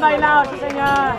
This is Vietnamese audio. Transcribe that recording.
Vâng, đi nào, chị xem nha.